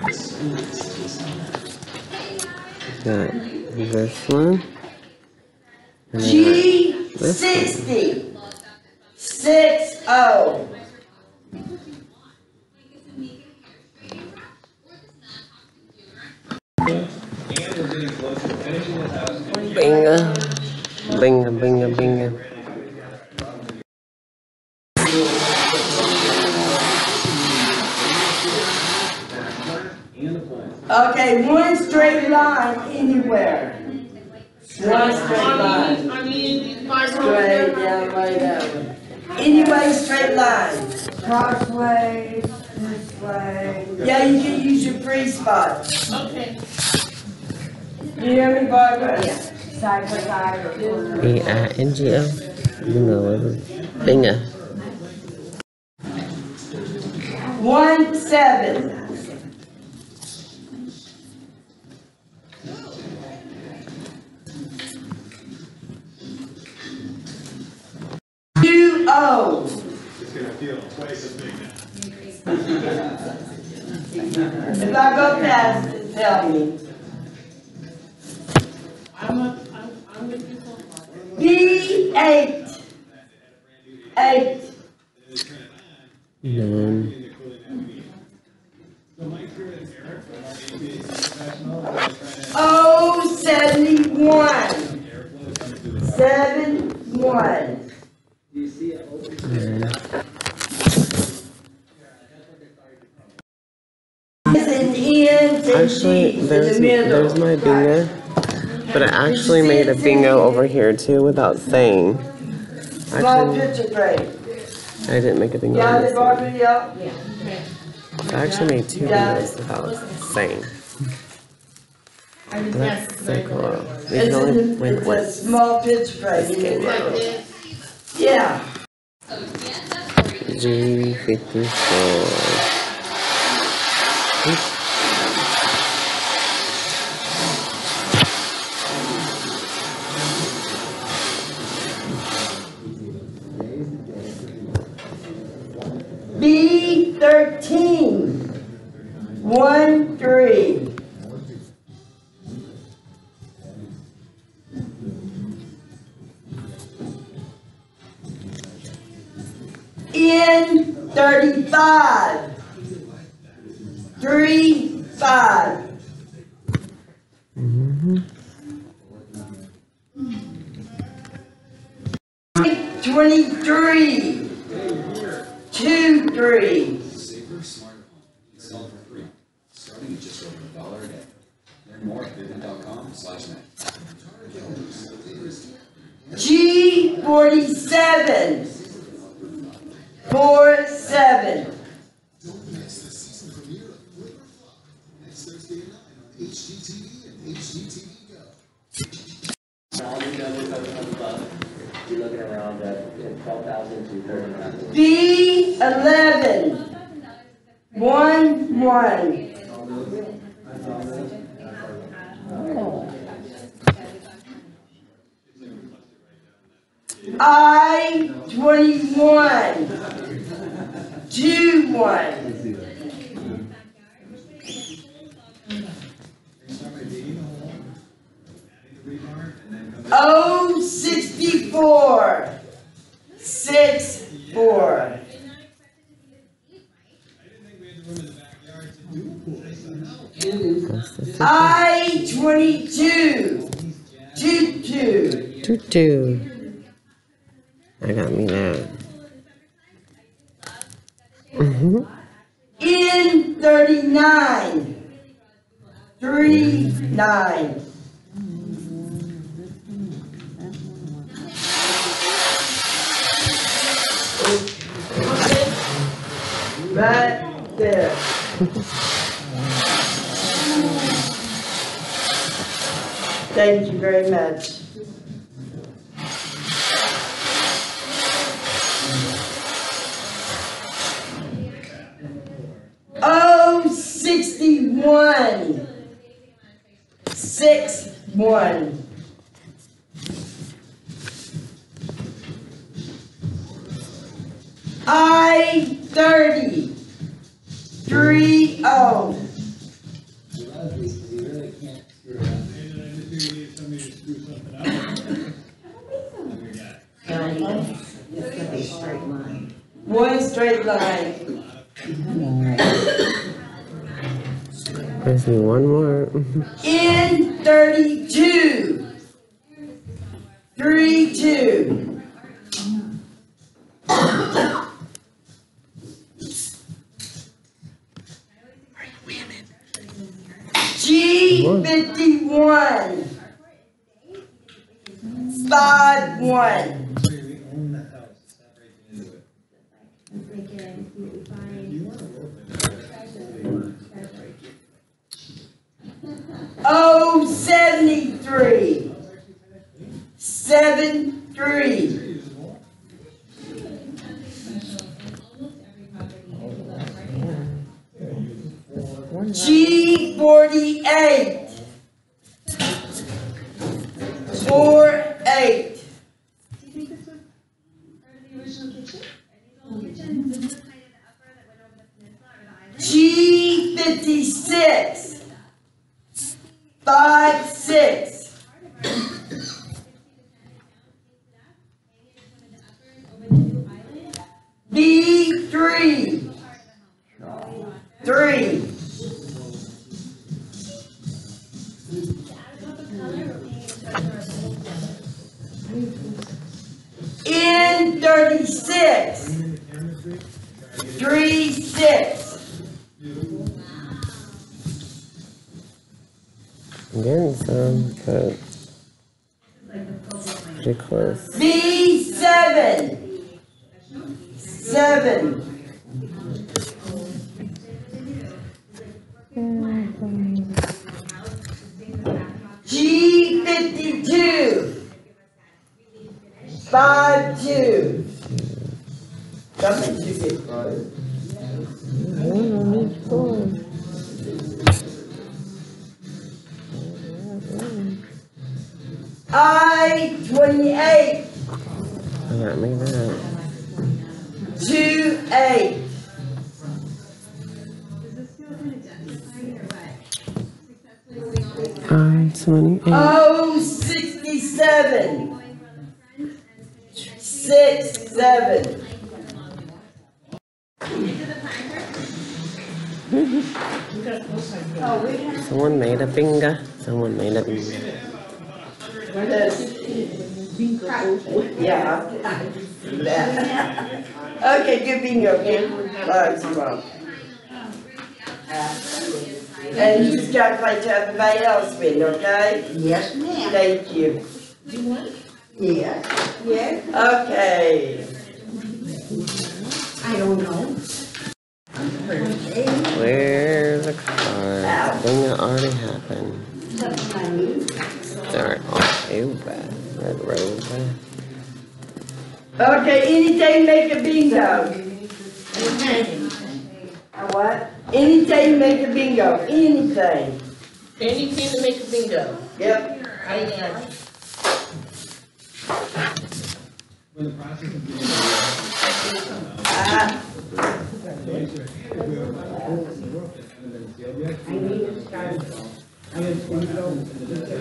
Got this one. G sixty. Six oh. Bingo. Bingo, bingo, bingo. Okay, one straight line anywhere. One straight line. I mean, my Straight down, way down. Anyway, straight line. Crossways, this way. Yeah, you can use your free spot. Okay. You hear me, Barbara? Side by side or corner. B I N G O. feel twice as big now. If I go past it, tell me. I'm, a, I'm, I'm with you. so- B eight. Eight. Nine. Oh, seventy-one. Seven, one. Nine. Is an N to Actually, G in there's the middle. there's my bingo. But I actually made a bingo over here too without saying. Small Actually, picture frame. I didn't make a bingo. on Got this it, one. Yeah? I actually made two bingos without saying. I just That's so cool. It's can in only win it's a once. small picture frame. in the game middle. Yeah. G fifty four. 35. 3 5. Mm-hmm. 23. 2 3. Smart Starting at just over a dollar a day. Learn more at slash. G47 forty-seven. Four, seven. Next Thursday at 9 on HGTV and HGTV you're looking around at twelve thousand to thirty thousand. B eleven. One, one. I twenty-one. Two, one. O oh, sixty-four. Six, four. I twenty-two. Two, two. Two two. I got me that. Mhm. N thirty-nine. Three, nine. Right there. Thank you very much. Oh, sixty-one. Six, one. I thirty. Three, oh. One straight line. Gives me one more. N thirty-two. Three, two. G fifty-one. Five, one. Oh, 73. 73. G48. I'm getting some, but pretty close. B seven. Seven. G fifty-two. Five, two. 28, 28. Me that. 2, 8. I, 28. Oh, 67. 6, 7. Someone made a finger. Someone made a finger. Yeah. That. Okay, good bingo, good. Thanks, Mom. And he's got to play to everybody else win, okay? Yes, ma'am. Thank you. Yes. Yes. Okay. I don't know. Where's the card? Bingo already happened. Okay, anything make a bingo. A what? Anything make a bingo, anything. Anything to make a bingo. Yep. I am. Ah, I need to start.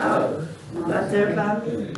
oh, that's everybody?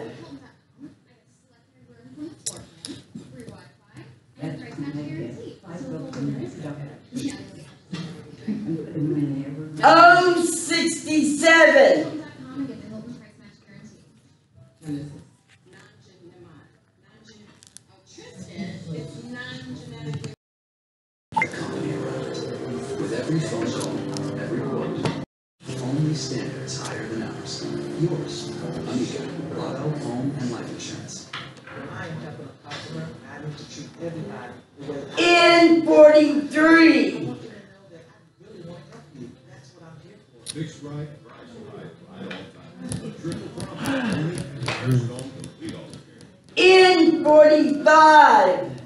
Oh, 67. With every phone call, every quote, only standards higher than ours. Yours, Amica, auto, home, and life insurance. In 43. Forty-five.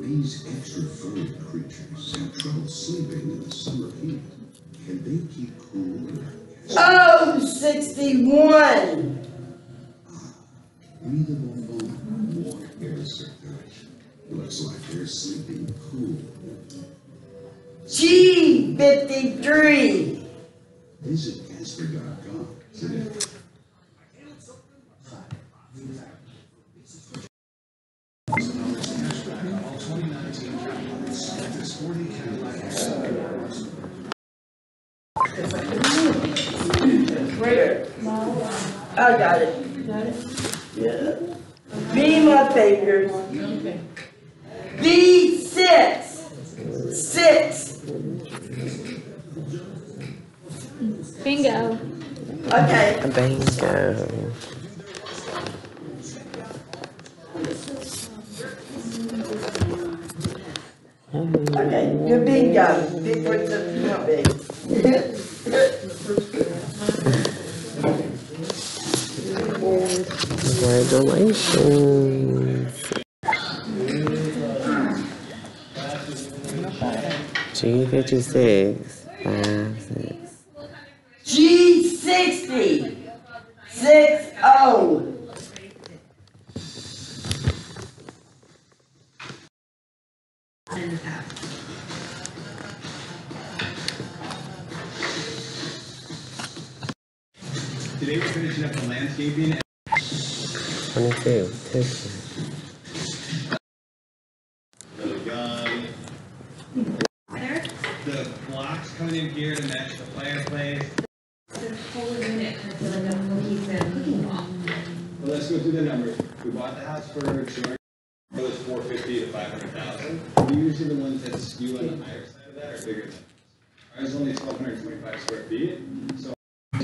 These extra furry creatures have trouble sleeping in the summer heat. Can they keep cool? O oh, sixty-one. Ah, breathable foam, more air circulation. Looks like they're sleeping cool. G fifty-three. Visit Casper.com today. I got it. Got it? Yeah. Be my fingers. B six. Six. Bingo. Okay. Bingo. Okay, bingo. Big words of not big. Congratulations. G fifty uh, six. Five, six. G sixty. Six oh. Today we're finishing up the landscaping Twenty two. Two. Another gun. The blocks coming in here to match the fireplace. Well, let's go through the numbers. We bought the house for George. It was four fifty to five hundred thousand. Usually the ones that skew on the higher side of that are bigger than ours. Ours is only twelve hundred twenty-five square feet, so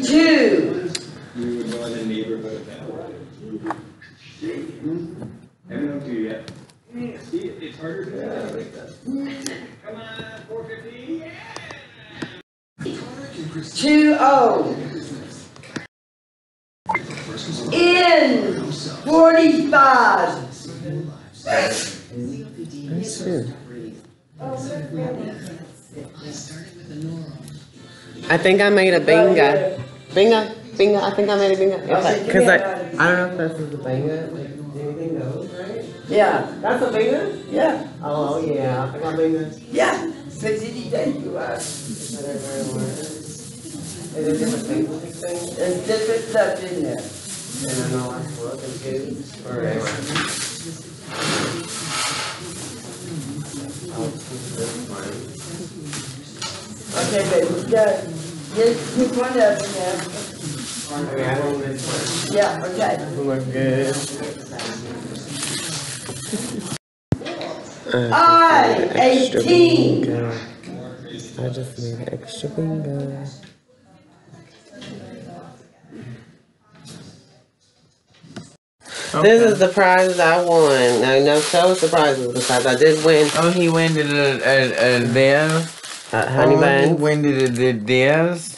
Two. we would go in the neighborhood of that. I hmm? Haven't hooked you yet. See, it's harder to do. Come on, four fifty, Two oh. In forty-five. That's two. I think I made a bingo. Bingo, bingo. I think I made a bingo. Okay, Because I, I don't know if this is a bingo. Like, anything goes, right? Yeah, That's a bingo? yeah, Oh, oh yeah. I think I yeah. Six eighty day you are. Whatever it. Is there different things with these things? There's different stuff in there. And I know I look and good. Or I'll choose this one. Okay, baby, we got, just pick one up in there. I mean, I want Yeah, okay. Look good. I, Extra 18. bingo. I just made extra bingo. This is the prize I won. No, no, show us the prizes because I did win Oh, he to the uh, uh, this. uh, honey oh, he buns, went to the, the this.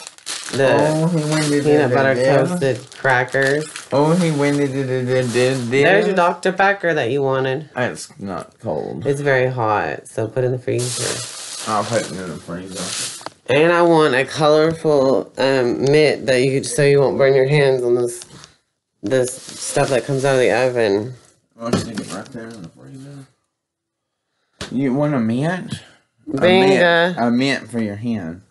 the oh, he to the, peanut the, butter this. toasted crackers. Oh, he went to the, the, the, the. There's your Dr. Pepper that you wanted. It's not cold. It's very hot, so put it in the freezer. I'll put it in the freezer. And I want a colorful um, mitt that you could, so you won't burn your hands on this this stuff that comes out of the oven. I'll stick it right there in the freezer. You want a mint? A Bingo. mint, a mint for your hand.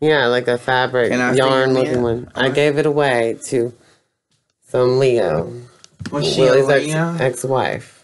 Yeah, like a fabric I yarn looking one. I gave it away to some Leo. Was she Willie's ex wife.